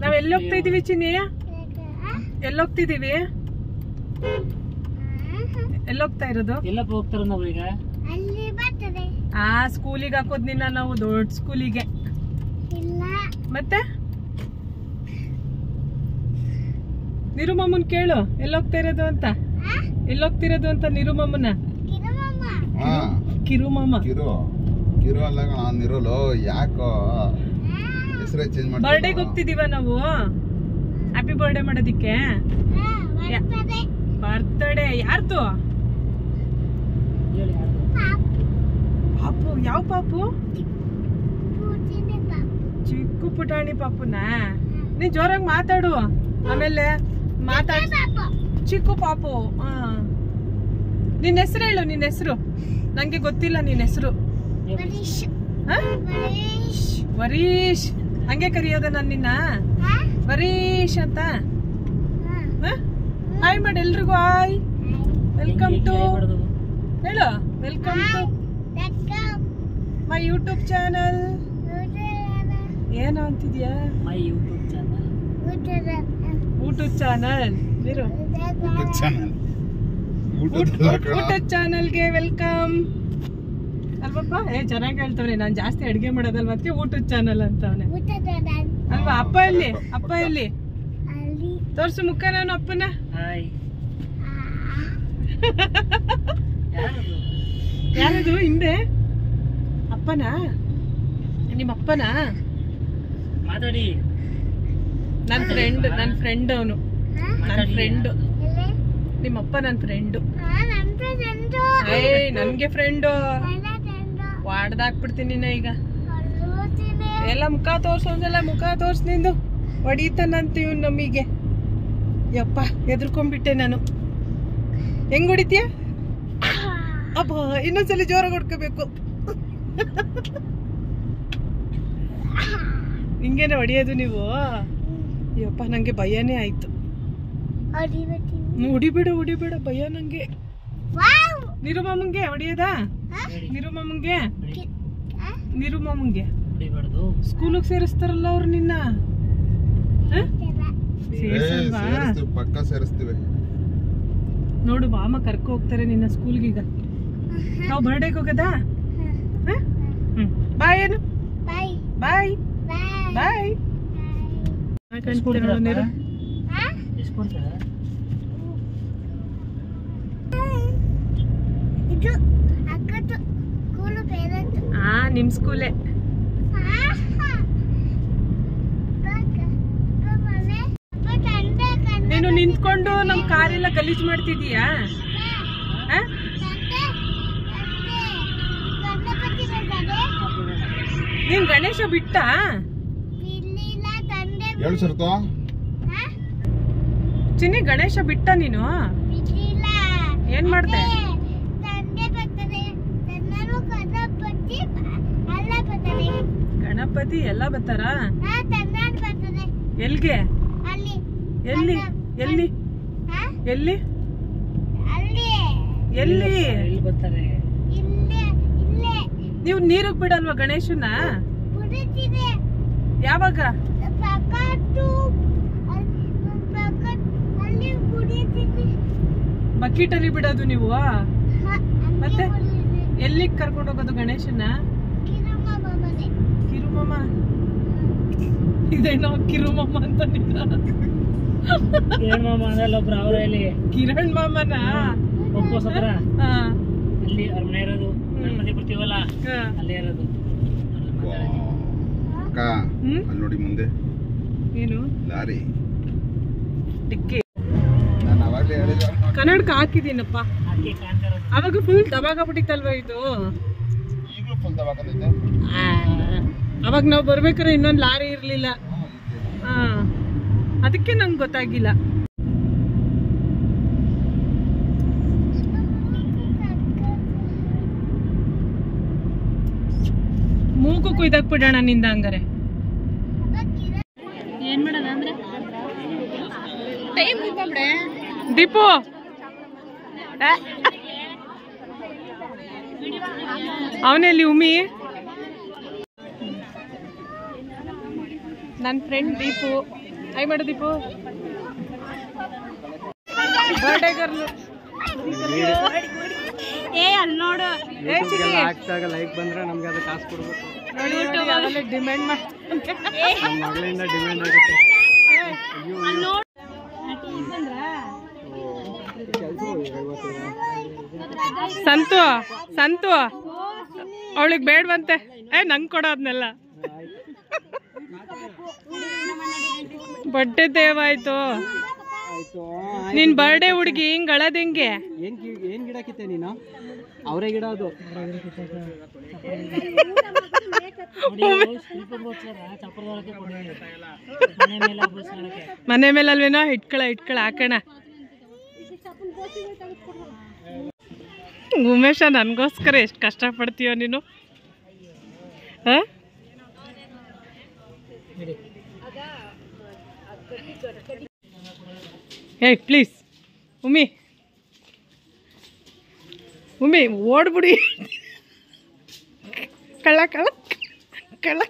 ನಾವ್ ಎಲ್ಲಿ ಹೋಗ್ತಾ ಇದೀವಿ ಚಿನ್ನಿ? ಎಲ್ಲಿ ಹೋಗ್ತಿದೀವಿ ಎಲ್ಲಿ ಹೋಗ್ತಾ ಇರೋದು? ಎಲ್ಲಪ್ಪ ಹೋಗ್ತಾರ ನಾವು ಈಗ? ಅಲ್ಲಿ ಬರ್ತದೆ. ಆ ಸ್ಕೂಲಿಗೆ ಹಾಕೋದ್ ನಿನ್ನ ನಾವು ದೊಡ್ಡ ಸ್ಕೂಲಿಗೆ. ಇಲ್ಲ. ಮತ್ತೆ? ನಿರುಮಮ್ಮನ್ ಕೇಳು ಎಲ್ಲಿ ಹೋಗ್ತಾ ಇರೋದು ಅಂತ? ಎಲ್ಲಿ ಹೋಗ್ತಿರೋದು ಅಂತ ನಿರುಮಮ್ಮನ ಕಿರಮಮ್ಮ ಕಿರು ಅಲ್ಲ ನಾನು ಇರೋಲು ಯಾಕೋ? ಹೆಸರೇ ಚೇಂಜ್ ಮಾಡಿ ಬರ್ಡೇಗೆ ಹೋಗ್ತಿದೀವ ನಾವು? ಹ್ಯಾಪಿ ಬರ್ಡೇ ಮಾಡೋದಿಕ್ಕೆ. ಬರ್ತಡೇ ಯಾರ್ದು? ಪಾಪು. ಯಾವ ಪಾಪು? ಚಿಕ್ಕು ಪುಟಾಣಿ ಪಾಪುನ? ನೀ ಜೋರಾಗಿ ಮಾತಾಡು. ಆಮೇಲೆ ಮಾತಾಡ ಚಿಕ್ಕು ಪಾಪು. ಹಾ. ನಿನ್ನ ಹೆಸರು ಹೇಳು ನಿನ್ನ ಹೆಸರು. ನಂಗೆ ಗೊತ್ತಿಲ್ಲ ನಿನ್ನ ಹೆಸರು. ವರೀಶ್. ಹಂಗೆ ಕರಿಯೋದ ನಾನು ನಿನ್ನ? ಹಾ? ವರೀಶ್ ಅಂತ? ಹಾ. ಹಾಯ್ ಮಾಡಿ ಎಲ್ರಿಗೂ ಹಾಯ್ ವೆಲ್ಕಮ್ ಟು ಹೇಳಿ welcome to let's my YouTube channel ಏನು ಅಂತಿದ್ಯಾ? My YouTube channel YouTube channel YouTube channel YouTube ಚಾನಲ್ಗೆ ವೆಲ್ಕಮ್ ಅಲ್ವಪ್ಪ? ಏ ಚೆನ್ನಾಗಿ ಹೇಳ್ತವ್ರೆ ನಾನು ಜಾಸ್ತಿ ಅಡ್ಗೆ ಮಾಡೋದಲ್ ಮತ್ತೆ ಊಟದ ಚಾನಲ್ ಅಂತವನೆ. ಅಲ್ವಾ? ಅಪ್ಪ ಇಲ್ಲಿ ಅಪ್ಪ ಇಲ್ಲಿ. ಅಲ್ಲಿ. ತೋರ್ಸು ಮುಖ ನಾನು ಅಪ್ಪನ. ಹಾಯ್. ಯಾರದು? ಯಾರದು? ಹಿಂದೆ? ಅಪ್ಪನ? ನಿಮ್ಮ ಅಪ್ಪನ? ಮಾತಾಡಿ. ನನ್ನ ಫ್ರೆಂಡ್ ನನ್ನ ಫ್ರೆಂಡ್ ಅವನು. ನನ್ನ ಫ್ರೆಂಡ್ ನಿಮ್ಮಪ್ಪ ನನ್ನ ಫ್ರೆಂಡು ಏಯ್ ನನ್ಗೆ ಫ್ರೆಂಡು ವಾಡ್ದಾಕ್ಬಿಡ್ತೀನಿ ಈಗ. ಎಲ್ಲ ಮುಖ ತೋರ್ಸು ಎಲ್ಲ ಮುಖ ತೋರ್ಸ್ ನಿಂದು. ಹೊಡಿತಾನಂತ ಇವ್ ನಮಗೆ. ಯಪ್ಪ ಎದ್ರುಕೊಂಡ್ಬಿಟ್ಟೆ ನಾನು. ಹೆಂಗ್ ಹೊಡಿತೀಯ? ಅಬ್ಬ ಇನ್ನೊಂದ್ಸಲ ಜೋರಾಗಿ ಹೊಡ್ಕೋಬೇಕು. ಹಿಂಗೇನೆ ಹೊಡಿಯೋದು ನೀವು? ಯಪ್ಪ ನಂಗೆ ಭಯನೇ ಆಯ್ತು. ಹೊಡಿಬೇಡ. ಹೊಡಿಬೇಡ ಭಯ ನಂಗೆ. ನಿರುಮಾಮಂಗೆ ಹೊಡಿಯೋದಾ? ನಿರುಮಮ್ಮಂಗೆ ಹೊಡಿಬಾರ್ದು ಸ್ಕೂಲಿಗೆ ಸೇರಿಸ್ತಾರಲ್ಲ ಅವ್ರು ನಿನ್ನ? ಪಕ್ಕ ಸೇರಿಸ್ತೀವಿ. ನೋಡು ಮಾಮ ಕರ್ಕೊ ಹೋಗ್ತಾರೆ ನಿನ್ನ ಸ್ಕೂಲ್ಗೆ ಈಗ. ನಾವು ಬರ್ಡೇಗೆ ಹೋಗದಾ? ಬಾಯ್ ಏನು? ಬಾಯ್. ಬಾಯ್. ಬಾಯ್. ಬಾಯ್ ಎಷ್ಟು ಕೊಡ್ತೀರಪ್ಪ? ನೀರು ಹಾ ಎಷ್ಟು ಕೊಡ್ತೀರಾ ಇದು ಅಕ್ಕದ್ದು ಕೂಲು ಬೇರೆದ್ದು ಹಾ ನಿಮ್ ಸ್ಕೂಲೇ? ನೀನು ನಿಂತ್ಕೊಂಡು ನಮ್ ಕಾರೆಲ್ಲ ಗಲೀಜ್ ಮಾಡ್ತಿದೀಯಾ ಹ? ನೀನ್ ಗಣೇಶ ಬಿಟ್ಟ? ಚಿನ್ನಿ ಗಣೇಶ ಬಿಟ್ಟ ನೀನು? ಏನ್ ಮಾಡ್ದೆ? ಗಣಪತಿ ಎಲ್ಲ ಬರ್ತಾರ? ಎಲ್ಗೆ ಅಲ್ಲಿ. ಎಲ್ಲಿ? ಎಲ್ಲಿ? ಹಾ? ಎಲ್ಲಿ? ಅಲ್ಲಿ. ಎಲ್ಲಿ? ನೀವು ನೀರಿಗೆ ಬಿಡಲ್ವಾ ಗಣೇಶನ ಯಾವಾಗ? ಬಕೀಟಲ್ಲಿ ಬಿಡೋದು ನೀವು? ಹ, ಮತ್ತೆ? ಎಲ್ಲಿಗೆ ಕರ್ಕೊಂಡು ಹೋಗೋದು ಗಣೇಶನ ಇದೇನೋ ಕಿರುಮಮ್ಮ ಅಂತ ನಿನ್ನ ಕಿರಣ್ ಮಾಮ ಅದಲ್ಲ ಒಬ್ರು ಅವ್ರ ಇಲ್ಲಿ ಕಿರಣ್ ಮಾಮನ? ಒಪ್ಪೋಸ್ ಹತ್ರ. ಹಾ, ಅಲ್ಲಿ ಅವ್ರ ಮನೆ ಇರೋದು. ಗಣಪತಿ ಬರ್ತೀವಲ್ಲ ಹಾ. ಅಲ್ಲೇ ಇರೋದು. ಅಕ್ಕ ಅಲ್ಲಿ ನೋಡಿ ಮುಂದೆ. ಏನು? ಲಾರಿ. ಡಿಕ್ಕಿ. ನಾನು ಅವಾಗಲೇ ಹೇಳಿದ ಕನ್ನಡಕ ಹಾಕಿದೀನಪ್ಪ ಅವಾಗ ಫುಲ್ ದಬಾಗ ಬಿಟ್ಟಿತ್ತಲ್ವ ಇದು? ಈಗಲೂ ಫುಲ್ ದಬಾಗ ಆ, ಅವಾಗ ನಾವು ಬರ್ಬೇಕಾದ್ರೆ ಇನ್ನೊಂದು ಲಾರಿ ಇರಲಿಲ್ಲ. ಹಾಂ. ಅದಕ್ಕೆ ನಂಗೆ ಗೊತ್ತಾಗಿಲ್ಲ. ಮೂಗು ಕುಯ್ದಾಗ ಬಿಡೋಣ ನಿಂದ ಹಂಗಾರೆ. ಏನ್ ಮಾಡೋದ ಅಂದ್ರೆ? ದೀಪು. ಅವನಲ್ಲಿ ಉಮಿ? ನನ್ನ ಫ್ರೆಂಡ್ ದೀಪು. ಐ ಮಾಡು ದೀಪು. ಬರ್ಡೇ ಗರ್ಲು ಏ ಅಲ್ಲಿ ನೋಡು. ಏ ಚಿಕ್ಕಿ ಹಾಕ್ದಾಗ ಲೈಕ್ ಬಂದ್ರೆ ನಮ್ಗೆ ಅದು ಕಾಸು ಕೊಡ್ಬೇಕು. ನೋಡಿ ನೋಡಿ ಅವೆಲ್ಲ ಡಿಮ್ಯಾಂಡ್ ಮಾಡಿ ನಮ್ಮ ಮಗಳಿಂದ ಡಿಮ್ಯಾಂಡ್ ಆಗುತ್ತೆ. ಸಂತು ಸಂತು. ಅವಳಿಗೆ ಬೇಡವಂತೆ. ಏ ನಂಗೆ ಕೊಡೋದ್ನೆಲ್ಲ ಬಡ್ಡೆ ದೇವಾಯ್ತು ಆಯ್ತು. ನಿನ್ ಬರ್ಡೇ ಹುಡುಗಿ ಹಿಂಗ್ ಅಳದ್ ಹೆಂಗೆ? ಏನ್ ಗಿಡ ಕಿತ್ತೆ ನೀನು? ಅವರೇ ಗಿಡ ಅದು. ಮನೆ ಮೇಲೆ ಅಲ್ವೇನೋ ಇಟ್ಕೊಳ ಇಟ್ಕೊಳ ಹಾಕೋಣ. ಉಮೇಶ ನನಗೋಸ್ಕರ ಎಷ್ಟು ಕಷ್ಟಪಡ್ತೀಯೋ ನೀನು? ಆ? ಏಯ್ ಪ್ಲೀಸ್ ಉಮ್ಮಿ ಉಮ್ಮಿ ಓಡ್ಬಿಡಿ. ಕಳ್ಳ ಕಳ್ಳ ಕಳ್ಳ.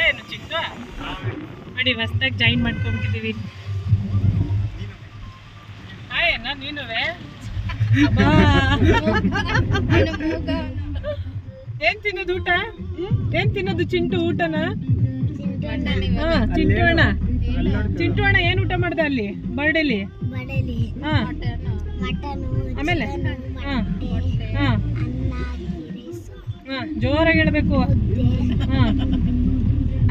ಏನು ಚಿಕ್ಕ? ನೋಡಿ ಹೊಸ್ದಾಗಿ ಜಾಯಿನ್ ಮಾಡ್ಕೊಂಡ್ಬಿಟ್ಟಿದ್ದೀವಿ ಅಣ್ಣ ನೀನುವೆ? ಏನ್ ತಿನ್ನೋದು ಊಟ? ಏನ್ ತಿನ್ನೋದು ಚಿಂಟು ಊಟನ? ಹಾ ಚಿಂಟು ಅಣ್ಣ ಚಿಂಟು ಅಣ್ಣ ಏನ್ ಊಟ ಮಾಡ್ದೆ ಅಲ್ಲಿ ಬರ್ಡೇಲಿ? ಆಮೇಲೆ? ಹಾ. ಹಾ. ಅನ್ನ ರೈಸು. ಹಾ ಜೋರಾಗಿ ಹೇಳ್ಬೇಕು. ಹಾ.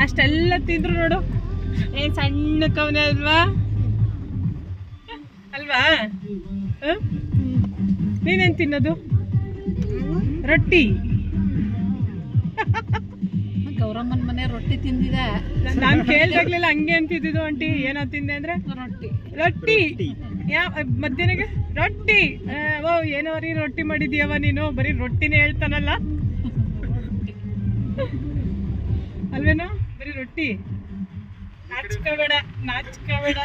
ಅಷ್ಟೆಲ್ಲ ತಿಂದ್ರು ನೋಡು. ಏನ್ ಸಣ್ಣ ಕವನೆ ಅಲ್ವಾ? ಅಲ್ವಾ? ಹ? ನೀನೇನ್ ತಿನ್ನೋದು? ರೊಟ್ಟಿ. ಗೌರಮ್ಮನ ಮನೆ ರೊಟ್ಟಿ ತಿಂದಿದೆ. ನಾನು ಕೇಳ್ದಾಗ್ಲಿಲ್ಲ ಹಂಗೆ ಅಂತಿದ್ದು ಆಂಟಿ. ಏನೋ ತಿಂದೆ ಅಂದ್ರೆ? ರೊಟ್ಟಿ. ರೊಟ್ಟಿ. ಯಾ ಮಧ್ಯಾಹ್ನಗೆ ರೊಟ್ಟಿ. ಓ ಏನೋ ರೀ ರೊಟ್ಟಿ ಮಾಡಿದ್ಯವ ನೀನು? ಬರೀ ರೊಟ್ಟಿನೇ ಹೇಳ್ತಾನಲ್ಲ. ಅಲ್ವೇನೋ? ಬರೀ ರೊಟ್ಟಿ. ನಾಚ್ಕೋಬೇಡ ನಾಚ್ಕೋಬೇಡ.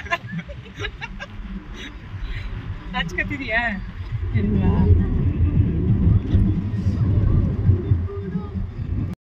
ನಾಚ್ಕೋತಿದ್ಯಾ? เห็